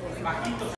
Bajito.